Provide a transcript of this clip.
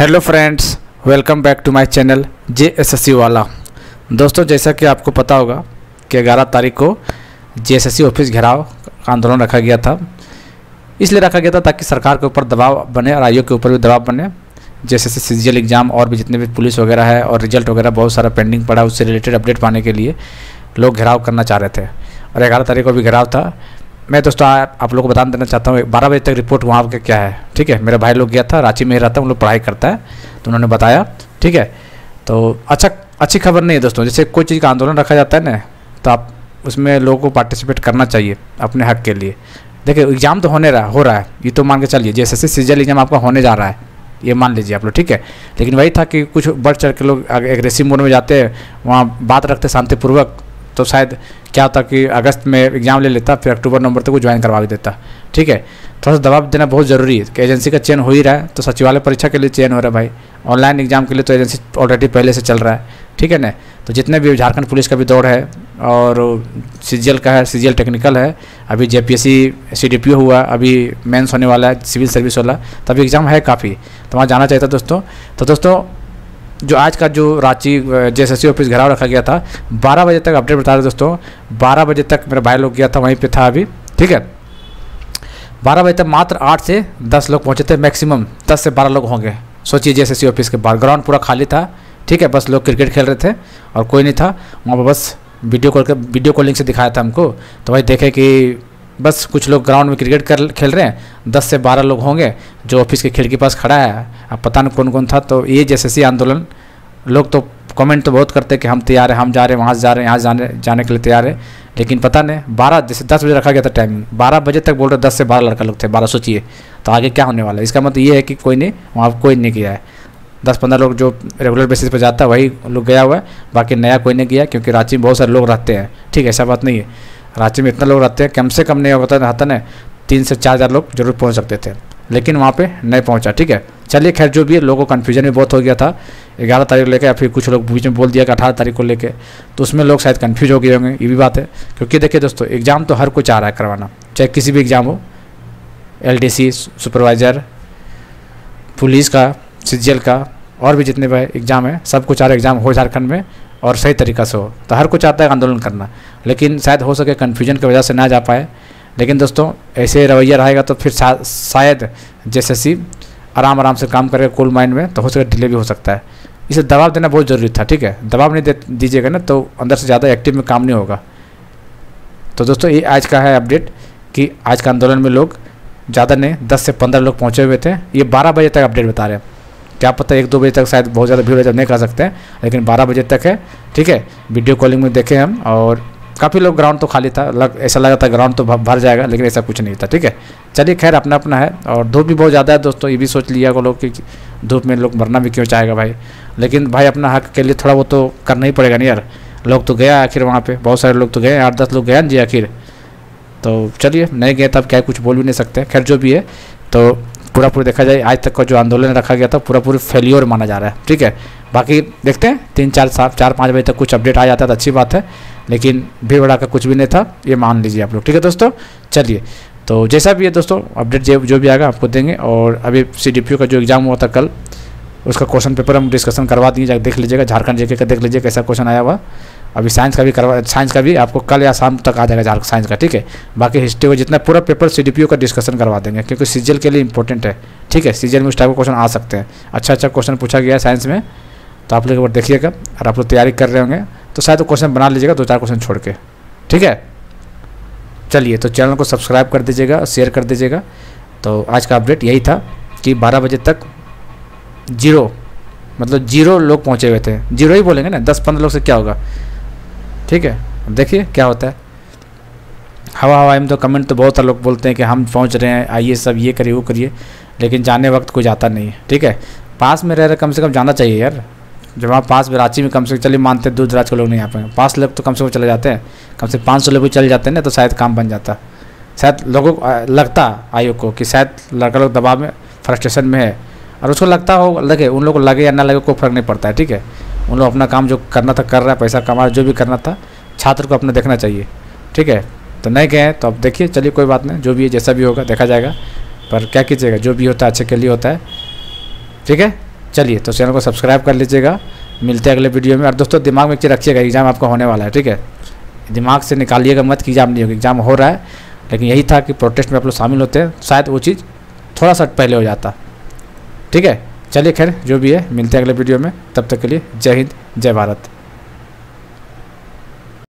Hello friends welcome back to my channel J S S वाला। दोस्तों, जैसा कि आपको पता होगा कि 11 तारीख को जे एस एस ऑफ़िस घेराव का आंदोलन रखा गया था। इसलिए रखा गया था ताकि सरकार के ऊपर दबाव बने और आयोग के ऊपर भी दबाव बने। जैसे सी सी एग्ज़ाम और भी जितने भी पुलिस वगैरह है और रिज़ल्ट वगैरह बहुत सारा पेंडिंग पड़ा, उससे रिलेटेड अपडेट पाने के लिए लोग घेराव करना चाह रहे थे। और ग्यारह तारीख को भी घेराव था। मैं दोस्तों आप, लोग को बता देना चाहता हूँ बारह बजे तक रिपोर्ट वहाँ के क्या है? ठीक है मेरा भाई लोग गया था रांची में ही रहता है उन लोग पढ़ाई करता है तो उन्होंने बताया ठीक है? तो अच्छा अच्छी खबर नहीं है दोस्तों जैसे कोई चीज़ का आंदोलन रखा जाता है ना तो आप उसमें लोगों को पार्टिसिपेट करना चाहिए अपने हक के लिए। देखिए एग्ज़ाम तो होने रहा हो रहा है ये तो मान के चलिए जैसे से सीजल एग्ज़ाम आपका होने जा रहा है ये मान लीजिए आप लोग ठीक है? लेकिन वही था कि कुछ बढ़ चढ़ के लोग एग्रेसिव मोड में जाते हैं वहाँ बात रखते शांतिपूर्वक तो शायद क्या होता कि अगस्त में एग्ज़ाम ले लेता, फिर अक्टूबर, नवंबर तक वो ज्वाइन करवा भी देता। ठीक है? थोड़ा सा दबाव देना बहुत ज़रूरी है कि एजेंसी का चयन हो ही रहा है तो सचिवालय परीक्षा के लिए चयन हो रहा है भाई। ऑनलाइन एग्ज़ाम के लिए तो एजेंसी ऑलरेडी पहले से चल रहा है। ठीक है ना? तो जितने भी झारखंड पुलिस का भी दौड़ है, और सीजीएल का है सीजीएल टेक्निकल है, अभी जे पी एस हुआ, अभी मेंस होने वाला है सिविल सर्विस वाला तो अभी एग्ज़ाम है काफ़ी। तो वहाँ जाना चाहिए था दोस्तों। तो दोस्तों जो आज का जो रांची जे ऑफ़िस घराव रखा गया था 12 बजे तक अपडेट बता रहे दोस्तों 12 बजे तक मेरा भाई लोग गया था वहीं पर था अभी, ठीक है? 12 बजे तक मात्र आठ से 10 लोग पहुँचे थे मैक्सिमम 10 से 12 लोग होंगे। सोचिए जे ऑफ़िस के बाहर ग्राउंड पूरा खाली था, ठीक है? बस लोग क्रिकेट खेल रहे थे और कोई नहीं था, वहाँ पर बस वीडियो कॉल वीडियो कॉलिंग से दिखाया था हमको तो वही देखे कि बस कुछ लोग ग्राउंड में क्रिकेट कर, खेल रहे हैं। दस से बारह लोग होंगे जो ऑफ़िस के खिड़की पास खड़ा है। अब पता नहीं कौन कौन था तो ये जैसे सी आंदोलन। लोग तो कमेंट तो बहुत करते कि हम तैयार हैं, हम जा रहे हैं, वहाँ से जा रहे हैं, यहाँ जाने जाने के लिए तैयार है। लेकिन पता नहीं, बारह, जैसे दस बजे रखा गया था टाइमिंग बारह बजे तक बोल रहे दस से बारह लड़का लोग थे, बारह सोचिए। तो आगे क्या होने वाला है? इसका मतलब ये है कि कोई नहीं, वहाँ कोई नहीं किया है। दस पंद्रह लोग जो रेगुलर बेसिस पर जाता है, वही लोग गया हुआ है। बाकी नया कोई नहीं गया, क्योंकि रांची में बहुत सारे लोग रहते हैं। ठीक है, ऐसा बात नहीं है। रांची में इतना लोग रहते हैं, कम से कम नहीं होता रहता ना तीन से चार हज़ार लोग ज़रूर पहुँच सकते थे, लेकिन वहाँ पे नहीं पहुँचा, ठीक है? चलिए खैर, जो भी है, लोगों को कन्फ्यूज़न भी बहुत हो गया था। ग्यारह तारीख को लेकर या फिर कुछ लोग बीच में बोल दिया कि अठारह तारीख को लेकर तो उसमें लोग शायद कन्फ्यूज़ हो गए होंगे, ये भी बात है। क्योंकि देखिए दोस्तों एग्ज़ाम तो हर कोई चाह रहा है करवाना, चाहे किसी भी एग्ज़ाम हो एलडीसी सुपरवाइज़र पुलिस का सी का और भी जितने भी एग्ज़ाम है, सब कुछ चार एग्ज़ाम हो झारखंड में और सही तरीका से हो। तो हर कोई चाहता है आंदोलन करना, लेकिन शायद हो सके कन्फ्यूज़न की वजह से ना जा पाए। लेकिन दोस्तों, ऐसे रवैया रहेगा तो फिर शायद जैसे आराम आराम से काम करेगा कूल माइंड में तो हो सके डिले भी हो सकता है। इसे दबाव देना बहुत ज़रूरी था, ठीक है? दबाव नहीं दीजिएगा ना तो अंदर से ज़्यादा एक्टिव में काम नहीं होगा। तो दोस्तों, ये आज का है अपडेट कि आज का आंदोलन में लोग, ज़्यादा नहीं, दस से पंद्रह लोग पहुँचे हुए थे। ये बारह बजे तक अपडेट बता रहे हैं। क्या पता एक दो बजे तक शायद बहुत ज़्यादा भीड़ जब नहीं कर सकते हैं, लेकिन बारह बजे तक है, ठीक है? वीडियो कॉलिंग में देखे हम, और काफ़ी लोग ग्राउंड तो खाली था, लग, ऐसा लगा था ग्राउंड तो भर जाएगा, लेकिन ऐसा कुछ नहीं था, ठीक है? चलिए खैर अपना अपना है, और धूप भी बहुत ज़्यादा है दोस्तों, ये भी सोच लिया को लोग कि धूप में लोग मरना भी क्यों चाहेगा भाई? लेकिन भाई अपना हक के लिए थोड़ा वो तो करना ही पड़ेगा नहीं यार। लोग तो गया आखिर वहाँ पर बहुत सारे लोग तो गए, आठ दस लोग गए जी आखिर। तो चलिए, नहीं गए तब क्या कुछ बोल भी नहीं सकते, खैर जो भी है तो पूरा पूरा देखा जाए, आज तक का जो आंदोलन रखा गया था पूरा पूरी फेलियर माना जा रहा है, ठीक है? बाकी देखते हैं, तीन, चार, सात, चार, पाँच बजे तक कुछ अपडेट आ जाता है तो अच्छी बात है, लेकिन भीड़ भड़ा का कुछ भी नहीं था, ये मान लीजिए आप लोग, ठीक है दोस्तों? चलिए तो जैसा भी है दोस्तों अपडेट जो जो भी आएगा आपको देंगे, और अभी सी का जो एग्ज़ाम हुआ था कल, उसका क्वेश्चन पेपर हम डिस्कशन करवा दिए देख लीजिएगा, झारखंड जेके का देख लीजिए कैसा क्वेश्चन आया हुआ। अभी साइंस का भी करवा साइंस का भी आपको कल या शाम तक आ जाएगा झारखंड साइंस का, ठीक है? बाकी हिस्ट्री का जितना पूरा पेपर सी का डिस्कशन करवा देंगे, क्योंकि सीजल के लिए इंपॉर्टेंट है, ठीक है? सीजल में उस टाइप का क्वेश्चन आ सकते हैं। अच्छा अच्छा क्वेश्चन पूछा गया है साइंस में तो आप लोग एक बार देखिएगा, और आप लोग तैयारी कर रहे होंगे तो शायद क्वेश्चन बना लीजिएगा, दो चार क्वेश्चन छोड़ के, ठीक है? चलिए तो चैनल को सब्सक्राइब कर दीजिएगा शेयर कर दीजिएगा। तो आज का अपडेट यही था कि 12 बजे तक ज़ीरो मतलब ज़ीरो लोग पहुँचे हुए थे। ज़ीरो ही बोलेंगे ना, दस पंद्रह लोग से क्या होगा? ठीक है? अब देखिए क्या होता है। हवा हवा में तो कमेंट तो बहुत सारे लोग बोलते हैं कि हम पहुँच रहे हैं, आइए सब ये करिए, वो करिए, लेकिन जाने वक्त कोई जाता नहीं है, ठीक है? पास में रह रहे कम से कम जाना चाहिए यार। जब वहाँ पास में, रांची में कम से कम, चलिए मानते हैं दूर दराज के लोग नहीं आ पाएँगे पास लोग तो कम से कम चले जाते हैं। कम से पाँच सौ लोग भी चले जाते हैं ना तो शायद काम बन जाता। शायद लोगों को लगता आयोग को कि शायद लड़का लोग दबाव में फ्रस्ट्रेशन में है। और उसको लगता हो, लगे, उन लोग को लगे या ना लगे कोई फ़र्क नहीं पड़ता है, ठीक है? उन लोग अपना काम जो करना था, कर रहा है, पैसा कमा जो भी करना था, छात्र को अपना देखना चाहिए। ठीक है? तो नहीं गए तो अब देखिए, चलिए कोई बात नहीं, जो भी है, जैसा भी होगा, देखा जाएगा। पर क्या कीजिएगा, जो भी होता है, अच्छे के लिए होता है। ठीक है? चलिए तो चैनल को सब्सक्राइब कर लीजिएगा। मिलते हैं अगले वीडियो में। और दोस्तों, दिमाग में चीज़ रखिएगा, एग्ज़ाम आपका होने वाला है। ठीक है? दिमाग से निकालिएगा मत कि एग्ज़ाम नहीं होगा। एग्ज़ाम हो रहा है, लेकिन यही था कि प्रोटेस्ट में आप लोग शामिल होते हैं। शायद वो चीज़ थोड़ा सा पहले हो जाता। ठीक है? चलिए खैर, जो भी है, मिलते हैं अगले वीडियो में। तब तक के लिए जय हिंद, जय भारत।